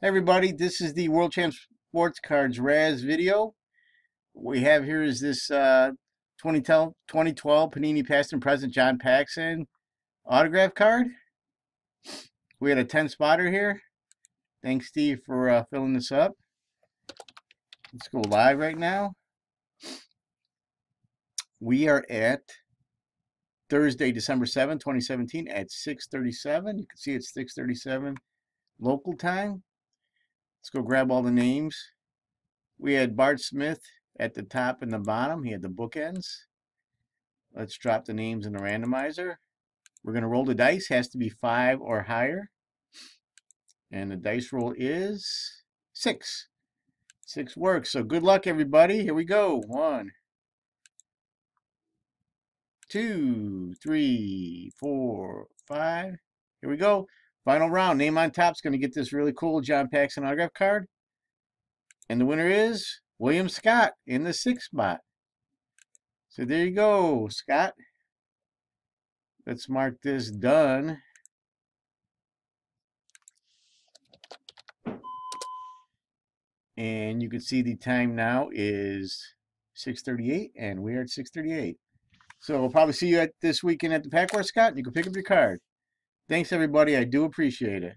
Everybody, this is the World Champ Sports Cards Razz video. We have here is this uh, 2012, 2012 Panini Past and Present John Paxson autograph card. We had a 10 spotter here. Thanks Steve for uh, filling this up. Let's go live right now. We are at Thursday, December 7, 2017 at 6.37. You can see it's 6.37 local time. Let's go grab all the names. We had Bart Smith at the top and the bottom. He had the bookends. Let's drop the names in the randomizer. We're going to roll the dice. Has to be five or higher. And the dice roll is six. Six works. So good luck, everybody. Here we go. One, two, three, four, five. Here we go. Final round. Name on top is going to get this really cool John Paxson autograph card. And the winner is William Scott in the sixth spot. So there you go, Scott. Let's mark this done. And you can see the time now is 6.38 and we're at 6.38. So we'll probably see you at this weekend at the Pack War, Scott. You can pick up your card. Thanks, everybody. I do appreciate it.